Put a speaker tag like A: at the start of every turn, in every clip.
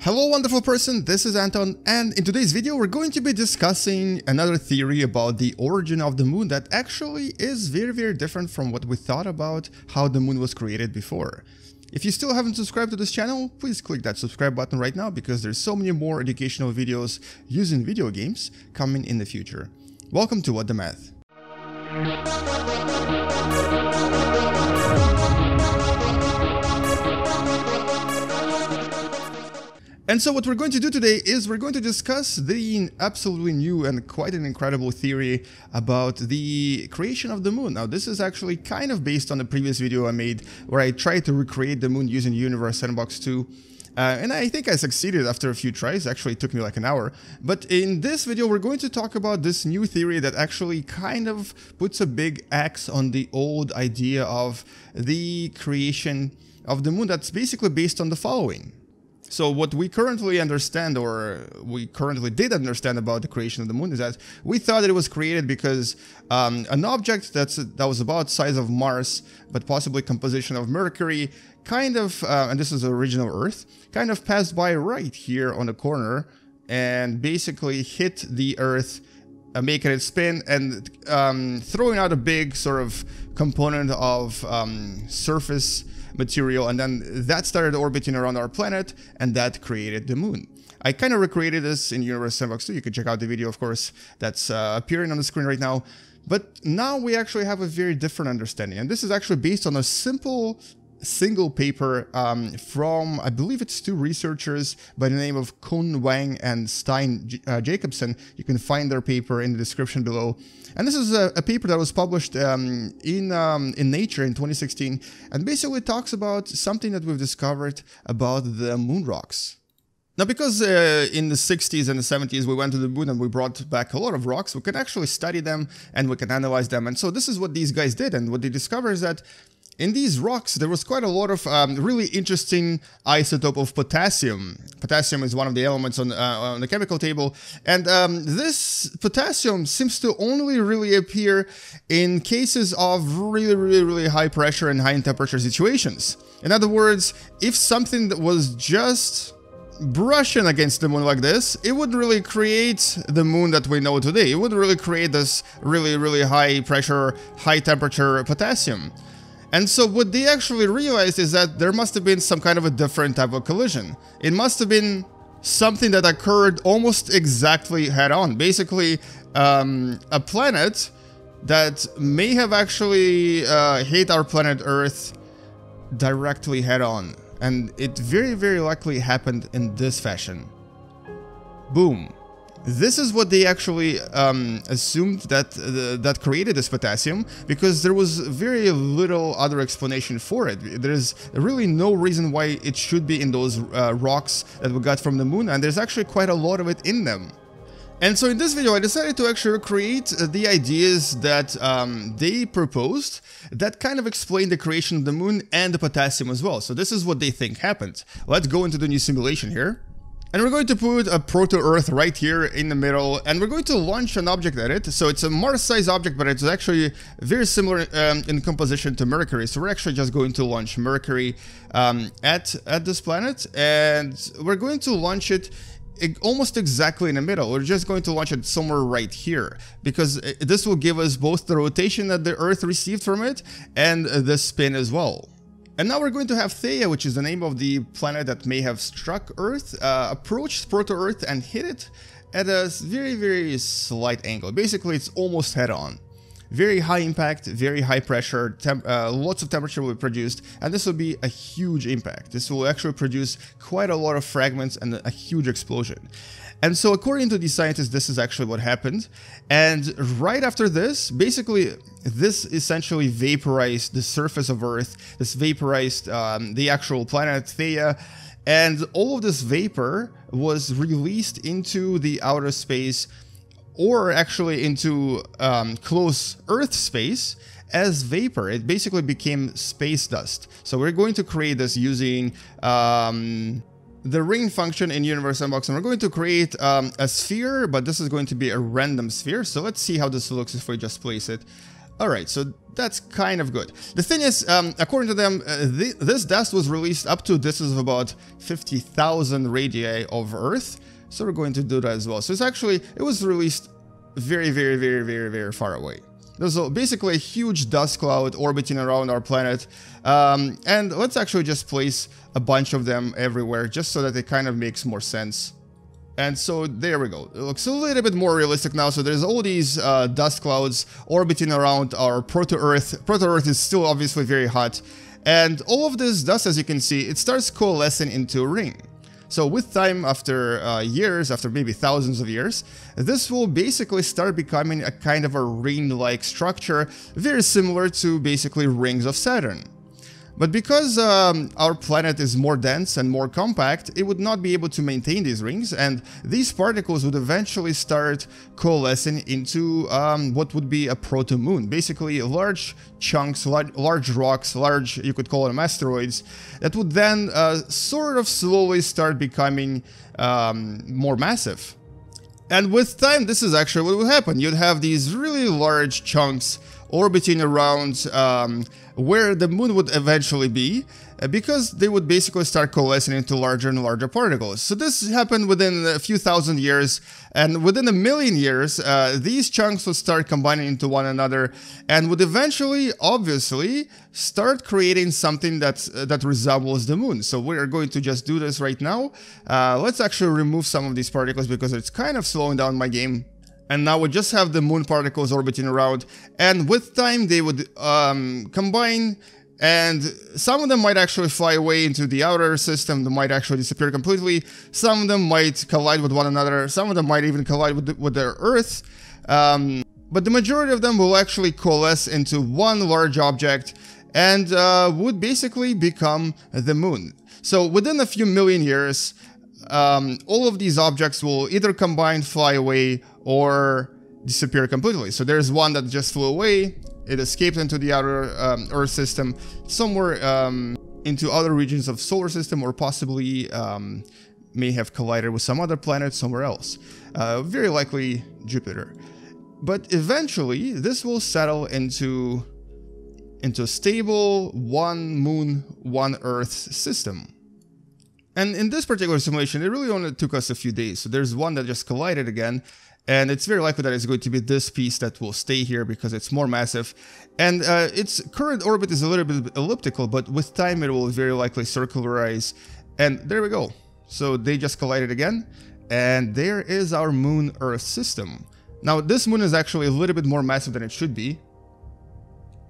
A: Hello wonderful person, this is Anton and in today's video we're going to be discussing another theory about the origin of the moon that actually is very very different from what we thought about how the moon was created before. If you still haven't subscribed to this channel, please click that subscribe button right now because there's so many more educational videos using video games coming in the future. Welcome to What Da Math. And so what we're going to do today is we're going to discuss the absolutely new and quite an incredible theory about the creation of the moon. Now this is actually kind of based on the previous video I made where I tried to recreate the moon using Universe Sandbox 2. Uh, and I think I succeeded after a few tries, actually it took me like an hour. But in this video we're going to talk about this new theory that actually kind of puts a big axe on the old idea of the creation of the moon that's basically based on the following. So what we currently understand, or we currently did understand about the creation of the moon, is that we thought it was created because um, an object that's that was about size of Mars, but possibly composition of Mercury, kind of, uh, and this is the original Earth, kind of passed by right here on the corner and basically hit the Earth, uh, making it spin and um, throwing out a big sort of component of um, surface material and then that started orbiting around our planet and that created the moon. I kind of recreated this in Universe Sandbox 2. You can check out the video, of course, that's uh, appearing on the screen right now. But now we actually have a very different understanding. And this is actually based on a simple single paper um, from, I believe it's two researchers by the name of Kun Wang and Stein uh, Jacobsen. You can find their paper in the description below. And this is a, a paper that was published um, in, um, in Nature in 2016 and basically talks about something that we've discovered about the moon rocks. Now, because uh, in the 60s and the 70s we went to the moon and we brought back a lot of rocks, we can actually study them and we can analyze them. And so this is what these guys did. And what they discovered is that in these rocks, there was quite a lot of um, really interesting isotope of potassium. Potassium is one of the elements on, uh, on the chemical table, and um, this potassium seems to only really appear in cases of really, really, really high pressure and high temperature situations. In other words, if something that was just brushing against the moon like this, it would really create the moon that we know today. It would really create this really, really high pressure, high temperature potassium. And so what they actually realized is that there must have been some kind of a different type of collision. It must have been something that occurred almost exactly head on. Basically, um, a planet that may have actually uh, hit our planet Earth directly head on. And it very, very likely happened in this fashion. Boom. This is what they actually um, assumed that uh, that created this potassium because there was very little other explanation for it. There's really no reason why it should be in those uh, rocks that we got from the moon and there's actually quite a lot of it in them. And so in this video I decided to actually create the ideas that um, they proposed that kind of explain the creation of the moon and the potassium as well. So this is what they think happened. Let's go into the new simulation here. And we're going to put a proto-Earth right here in the middle, and we're going to launch an object at it. So it's a Mars-sized object, but it's actually very similar um, in composition to Mercury. So we're actually just going to launch Mercury um, at, at this planet, and we're going to launch it almost exactly in the middle. We're just going to launch it somewhere right here because uh, this will give us both the rotation that the Earth received from it and the spin as well. And now we're going to have Theia, which is the name of the planet that may have struck Earth, uh, approach Proto-Earth and hit it at a very, very slight angle. Basically, it's almost head-on. Very high impact, very high pressure, uh, lots of temperature will be produced, and this will be a huge impact. This will actually produce quite a lot of fragments and a huge explosion. And so according to these scientists, this is actually what happened. And right after this, basically, this essentially vaporized the surface of Earth. This vaporized um, the actual planet Theia. And all of this vapor was released into the outer space or actually into um, close Earth space as vapor. It basically became space dust. So we're going to create this using um, the ring function in Universe Sandbox and we're going to create um, a sphere, but this is going to be a random sphere. So let's see how this looks if we just place it Alright, so that's kind of good. The thing is, um, according to them, uh, th this dust was released up to distances of about 50,000 radii of Earth, so we're going to do that as well. So it's actually, it was released very, very, very, very, very far away. There's a, basically a huge dust cloud orbiting around our planet, um, and let's actually just place a bunch of them everywhere, just so that it kind of makes more sense. And so there we go. It looks a little bit more realistic now. So there's all these uh, dust clouds orbiting around our proto-Earth. Proto-Earth is still obviously very hot. And all of this dust, as you can see, it starts coalescing into a ring. So with time, after uh, years, after maybe thousands of years, this will basically start becoming a kind of a ring-like structure, very similar to basically rings of Saturn. But because um, our planet is more dense and more compact, it would not be able to maintain these rings, and these particles would eventually start coalescing into um, what would be a proto-moon. Basically, large chunks, large, rocks, large, you could call them asteroids, that would then uh, sort of slowly start becoming um, more massive. And with time, this is actually what would happen. You'd have these really large chunks orbiting around um, where the moon would eventually be, uh, because they would basically start coalescing into larger and larger particles. So this happened within a few thousand years, and within a million years, uh, these chunks would start combining into one another, and would eventually, obviously, start creating something that uh, that resembles the moon. So we are going to just do this right now. Uh, let's actually remove some of these particles because it's kind of slowing down my game and now we just have the moon particles orbiting around. And with time they would um, combine. And some of them might actually fly away into the outer system. They might actually disappear completely. Some of them might collide with one another. Some of them might even collide with, the, with their earth. Um, but the majority of them will actually coalesce into one large object and uh, would basically become the moon. So within a few million years um, all of these objects will either combine, fly away, or disappear completely. So there's one that just flew away, it escaped into the outer um, Earth system, somewhere um, into other regions of solar system, or possibly um, may have collided with some other planet somewhere else. Uh, very likely Jupiter. But eventually, this will settle into into a stable one moon, one Earth system. And in this particular simulation, it really only took us a few days. So there's one that just collided again, and it's very likely that it's going to be this piece that will stay here because it's more massive. And uh, its current orbit is a little bit elliptical, but with time it will very likely circularize. And there we go. So they just collided again, and there is our Moon-Earth system. Now, this moon is actually a little bit more massive than it should be.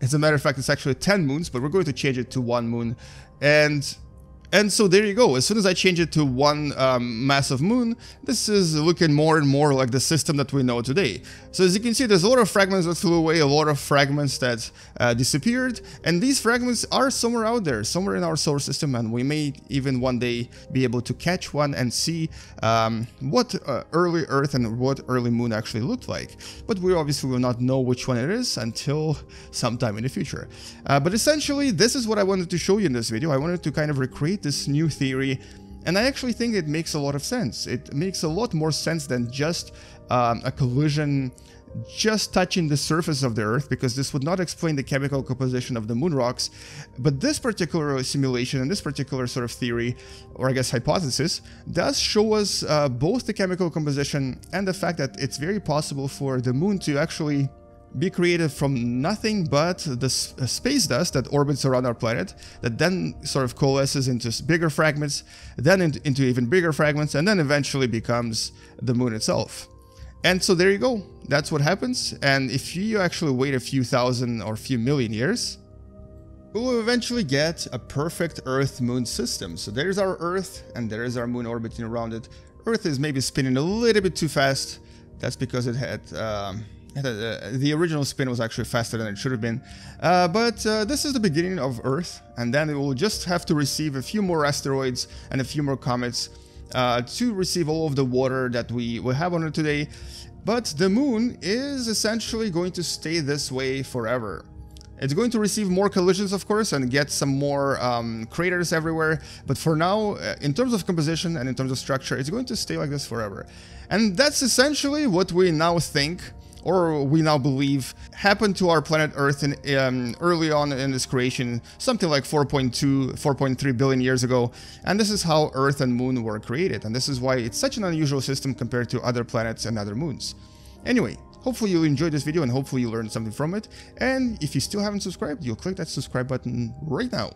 A: As a matter of fact, it's actually 10 moons, but we're going to change it to one moon. And and so there you go, as soon as I change it to one um, massive moon, this is looking more and more like the system that we know today. So as you can see, there's a lot of fragments that flew away, a lot of fragments that uh, disappeared, and these fragments are somewhere out there, somewhere in our solar system, and we may even one day be able to catch one and see um, what uh, early Earth and what early moon actually looked like. But we obviously will not know which one it is until sometime in the future. Uh, but essentially, this is what I wanted to show you in this video. I wanted to kind of recreate this new theory and I actually think it makes a lot of sense. It makes a lot more sense than just um, a collision just touching the surface of the Earth, because this would not explain the chemical composition of the moon rocks. But this particular simulation and this particular sort of theory, or I guess hypothesis, does show us uh, both the chemical composition and the fact that it's very possible for the moon to actually be created from nothing but the uh, space dust that orbits around our planet, that then sort of coalesces into bigger fragments, then into even bigger fragments, and then eventually becomes the moon itself. And so there you go. That's what happens. And if you actually wait a few thousand or few million years, we will eventually get a perfect Earth-Moon system. So there's our Earth, and there is our moon orbiting around it. Earth is maybe spinning a little bit too fast. That's because it had... Um, uh, the original spin was actually faster than it should have been. Uh, but uh, this is the beginning of Earth, and then it will just have to receive a few more asteroids and a few more comets uh, to receive all of the water that we, we have on it today. But the moon is essentially going to stay this way forever. It's going to receive more collisions, of course, and get some more um, craters everywhere. But for now, uh, in terms of composition and in terms of structure, it's going to stay like this forever. And that's essentially what we now think or we now believe, happened to our planet Earth in, um, early on in its creation, something like 4.2, 4.3 billion years ago. And this is how Earth and Moon were created. And this is why it's such an unusual system compared to other planets and other moons. Anyway, hopefully you enjoyed this video and hopefully you learned something from it. And if you still haven't subscribed, you'll click that subscribe button right now.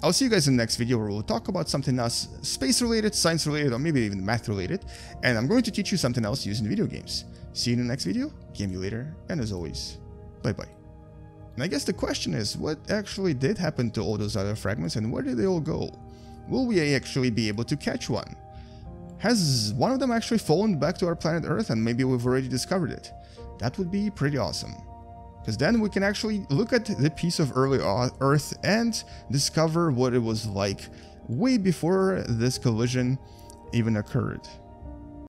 A: I'll see you guys in the next video where we'll talk about something else space related, science related, or maybe even math related. And I'm going to teach you something else using video games. See you in the next video, game you later, and as always, bye bye. And I guess the question is, what actually did happen to all those other fragments and where did they all go? Will we actually be able to catch one? Has one of them actually fallen back to our planet Earth and maybe we've already discovered it? That would be pretty awesome. Because then we can actually look at the piece of early Earth and discover what it was like way before this collision even occurred.